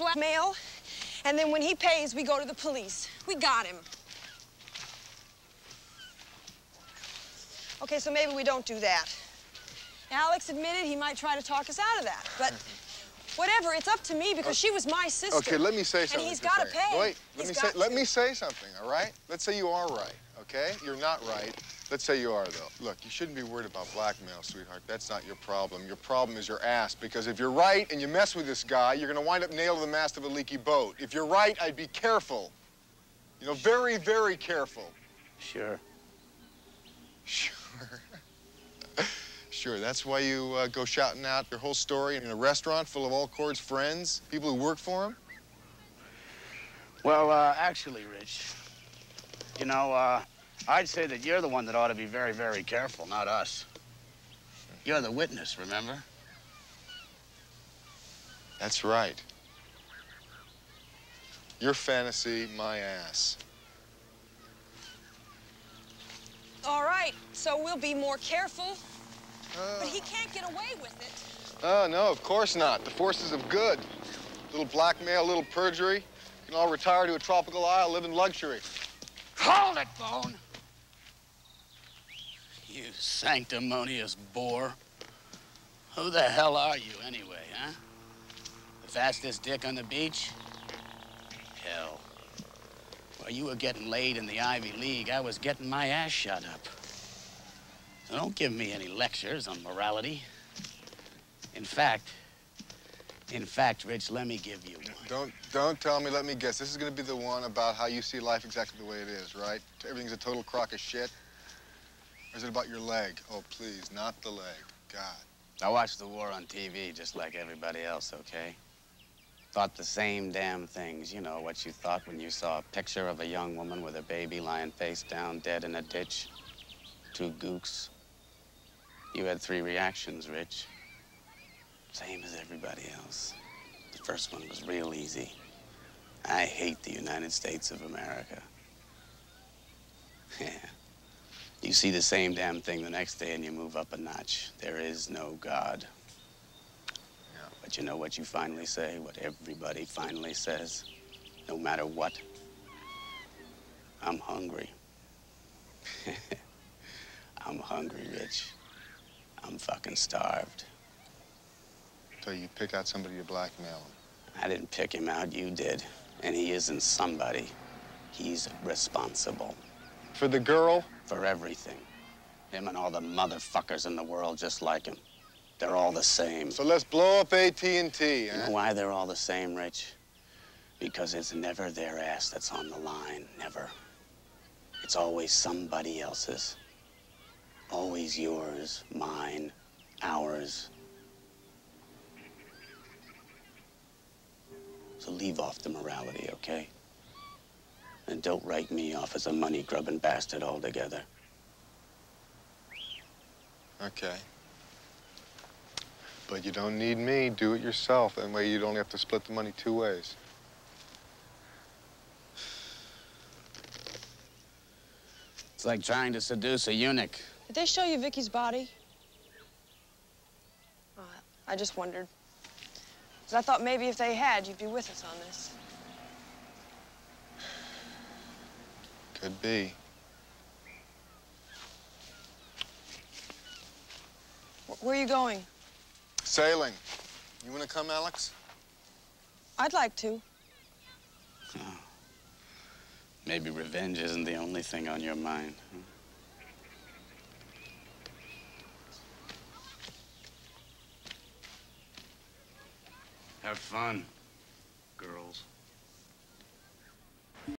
blackmail, and then when he pays, we go to the police. We got him. Okay, so maybe we don't do that. Alex admitted he might try to talk us out of that, but whatever, it's up to me because she was my sister. Okay, let me say something. And he's got to pay. Wait, let He's me say let me say something, all right? Let's say you are right, okay? You're not right. Let's say you are, though. Look, you shouldn't be worried about blackmail, sweetheart. That's not your problem. Your problem is your ass, because if you're right and you mess with this guy, you're gonna wind up nailed to the mast of a leaky boat. If you're right, I'd be careful. You know, very, very careful. Sure. Sure. sure, that's why you uh, go shouting out your whole story in a restaurant full of all Cord's friends, people who work for him? Well, uh, actually, Rich, you know, uh, I'd say that you're the one that ought to be very, very careful, not us. You're the witness, remember? That's right. Your fantasy, my ass. All right, so we'll be more careful. But he can't get away with it. Oh, no, of course not. The forces of good. little blackmail, little perjury. You can all retire to a tropical isle, live in luxury. Hold it, Bone! You sanctimonious bore. Who the hell are you, anyway, huh? The fastest dick on the beach? Hell. While you were getting laid in the Ivy League, I was getting my ass shot up. So don't give me any lectures on morality. In fact, in fact, Rich, let me give you. Don't, don't tell me, let me guess. This is gonna be the one about how you see life exactly the way it is, right? Everything's a total crock of shit? Or is it about your leg? Oh, please, not the leg. God. I watched the war on TV just like everybody else, okay? Thought the same damn things. You know what you thought when you saw a picture of a young woman with a baby lying face down, dead in a ditch. Two gooks. You had three reactions, Rich. Same as everybody else. First one was real easy. I hate the United States of America. Yeah. You see the same damn thing the next day and you move up a notch. There is no God. Yeah. But you know what you finally say? What everybody finally says? No matter what? I'm hungry. I'm hungry, Rich. I'm fucking starved. So you pick out somebody to blackmail him. I didn't pick him out, you did. And he isn't somebody. He's responsible For the girl? for everything. Him and all the motherfuckers in the world just like him. They're all the same. So let's blow up AT&T, You know why they're all the same, Rich? Because it's never their ass that's on the line. Never. It's always somebody else's. Always yours, mine, ours. So leave off the morality, okay? And don't write me off as a money-grubbing bastard altogether. Okay. But you don't need me. Do it yourself. That way you'd only have to split the money two ways. It's like trying to seduce a eunuch. Did they show you Vicky's body? Oh, I just wondered. 'Cause I thought maybe if they had, you'd be with us on this. Could be. Where are you going? Sailing. You want to come, Alex? I'd like to. Maybe revenge isn't the only thing on your mind. huh? Have fun, girls.